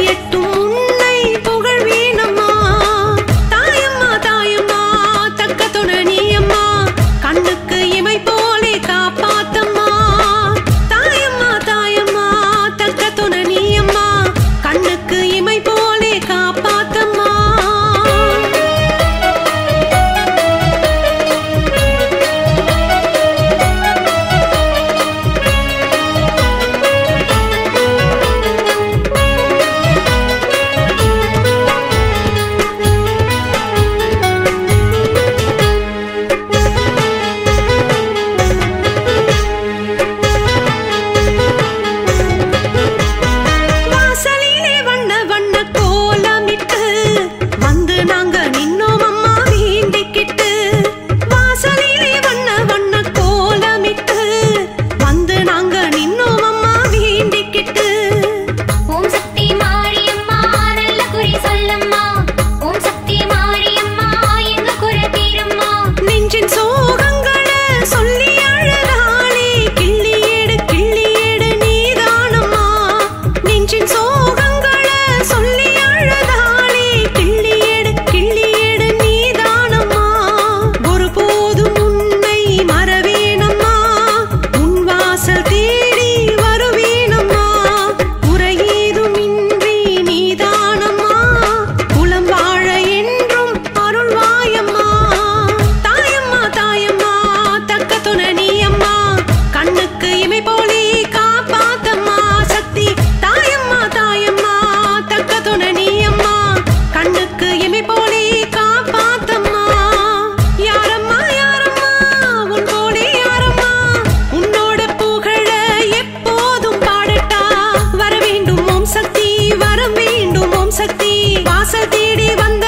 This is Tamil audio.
proyecto சக்தி வாசல் தேடி வந்த